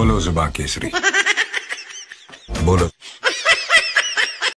बोलो जुबा केसरी। बोलो।